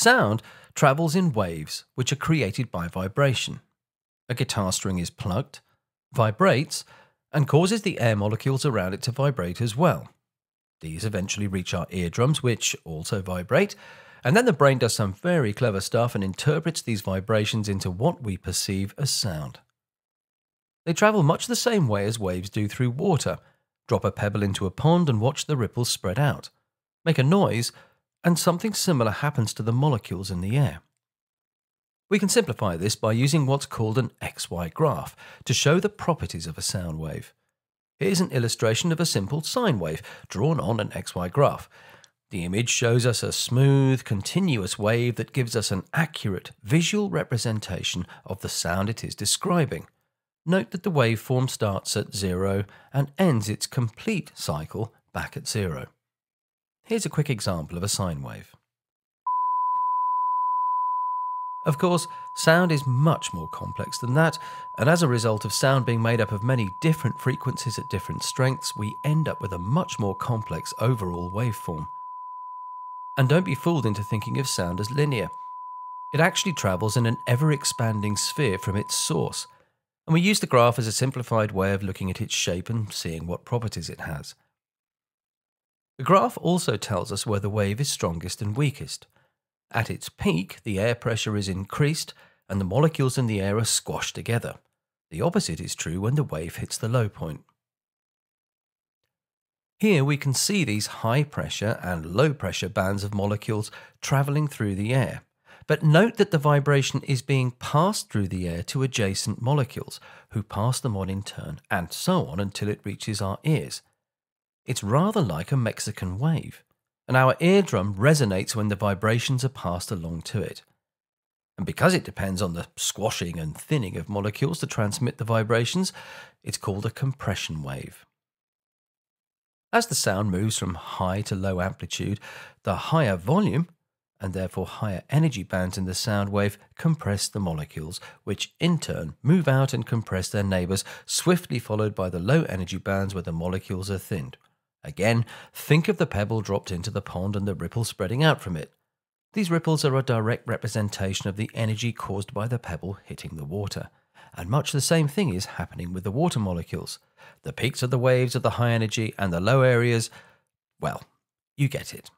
Sound travels in waves which are created by vibration. A guitar string is plucked, vibrates, and causes the air molecules around it to vibrate as well. These eventually reach our eardrums, which also vibrate, and then the brain does some very clever stuff and interprets these vibrations into what we perceive as sound. They travel much the same way as waves do through water. Drop a pebble into a pond and watch the ripples spread out. Make a noise, and something similar happens to the molecules in the air. We can simplify this by using what's called an XY graph to show the properties of a sound wave. Here's an illustration of a simple sine wave drawn on an XY graph. The image shows us a smooth, continuous wave that gives us an accurate visual representation of the sound it is describing. Note that the waveform starts at zero and ends its complete cycle back at zero. Here's a quick example of a sine wave. Of course, sound is much more complex than that, and as a result of sound being made up of many different frequencies at different strengths, we end up with a much more complex overall waveform. And don't be fooled into thinking of sound as linear. It actually travels in an ever expanding sphere from its source, and we use the graph as a simplified way of looking at its shape and seeing what properties it has. The graph also tells us where the wave is strongest and weakest. At its peak, the air pressure is increased and the molecules in the air are squashed together. The opposite is true when the wave hits the low point. Here we can see these high pressure and low pressure bands of molecules travelling through the air. But note that the vibration is being passed through the air to adjacent molecules, who pass them on in turn, and so on until it reaches our ears. It's rather like a Mexican wave, and our eardrum resonates when the vibrations are passed along to it. And because it depends on the squashing and thinning of molecules to transmit the vibrations, it's called a compression wave. As the sound moves from high to low amplitude, the higher volume, and therefore higher energy bands in the sound wave, compress the molecules, which in turn move out and compress their neighbours, swiftly followed by the low energy bands where the molecules are thinned. Again, think of the pebble dropped into the pond and the ripple spreading out from it. These ripples are a direct representation of the energy caused by the pebble hitting the water. And much the same thing is happening with the water molecules. The peaks of the waves are the high energy, and the low areas, well, you get it.